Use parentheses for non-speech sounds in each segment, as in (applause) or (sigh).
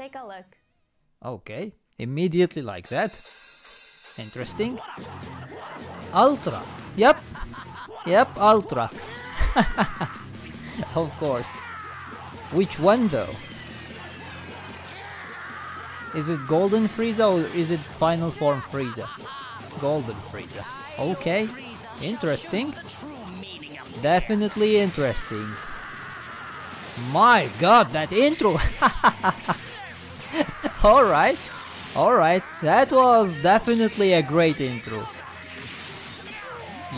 Take a look. Okay, immediately like that. Interesting. Ultra. Yep. Yep, Ultra. (laughs) of course. Which one though? Is it Golden Frieza or is it Final Form Frieza? Golden Frieza. Okay, interesting. Definitely interesting. My god, that intro! (laughs) alright, alright, that was definitely a great intro.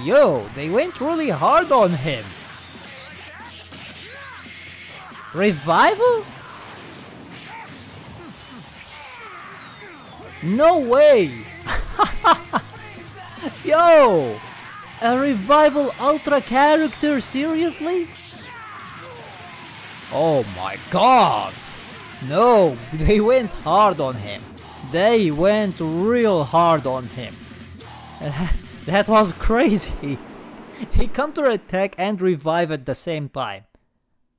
Yo, they went really hard on him. Revival? No way! (laughs) Yo! A revival ultra character, seriously? Oh my god! No, (laughs) they went hard on him. They went real hard on him. (laughs) that was crazy. (laughs) He counter-attack and revive at the same time.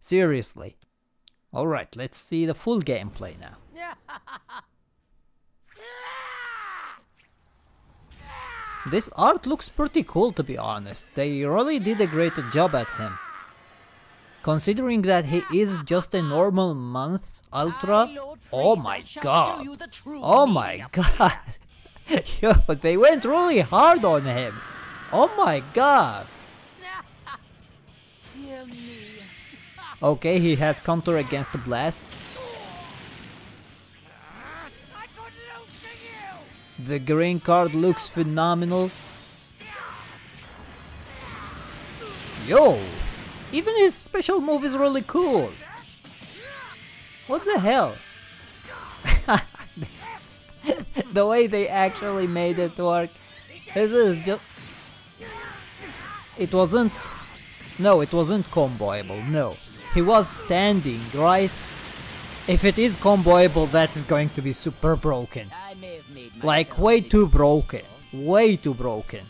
Seriously. Alright, let's see the full gameplay now. This art looks pretty cool to be honest. They really did a great job at him. Considering that he is just a normal month ultra, oh my god. Oh my (laughs) god. Yo, but they went really hard on him. Oh my god. (laughs) Okay, he has counter against the blast. The green card looks phenomenal. Yo! Even his special move is really cool. What the hell? (laughs) the way they actually made it work. This is just... It wasn't... No, it wasn't comboable, no. He was standing, right? If it is comboable, that is going to be super broken. Like, way too broken. Way too broken.